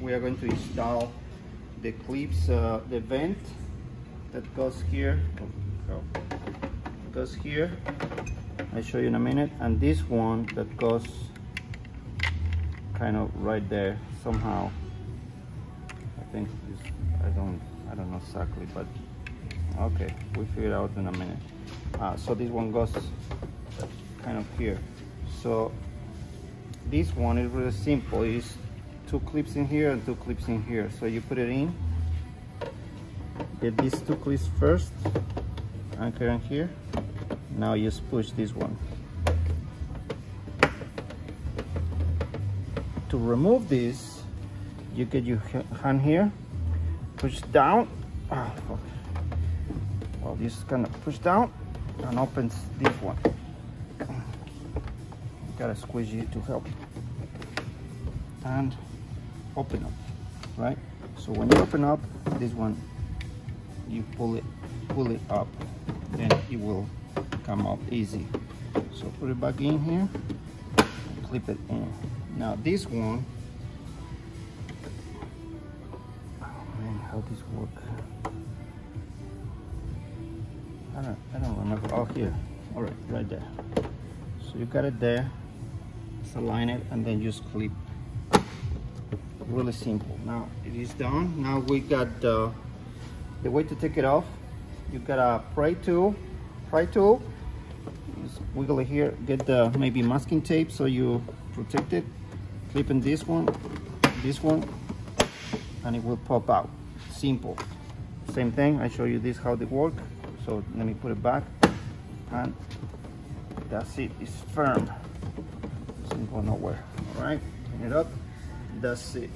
we are going to install the clips, uh, the vent that goes here, goes here. I'll show you in a minute. And this one that goes kind of right there somehow. I think this, I don't, I don't know exactly, but okay, we figure out in a minute. Uh, so this one goes kind of here. So this one is really simple. It's two clips in here and two clips in here. So you put it in, get these two clips first, anchor in here. Now you just push this one. To remove this, you get your hand here, push down. Oh, fuck. Well, just kind of push down and opens this one. Gotta squeeze it to help. And open up, right? So when you open up this one, you pull it, pull it up, then it will come up easy. So put it back in here, clip it in. Now this one, oh man, how this work? I don't, I don't remember. Oh, here. All right, right there. So you got it there. Just align it and then just clip. Really simple. Now it is done. Now we got uh, the way to take it off. You got a pry tool. Pry tool. Just wiggle it here. Get the maybe masking tape so you protect it. Clip in this one, this one, and it will pop out. Simple. Same thing. I show you this how they work. So let me put it back and that's it, it's firm. It doesn't go nowhere. All right, clean it up. That's it.